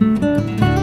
Música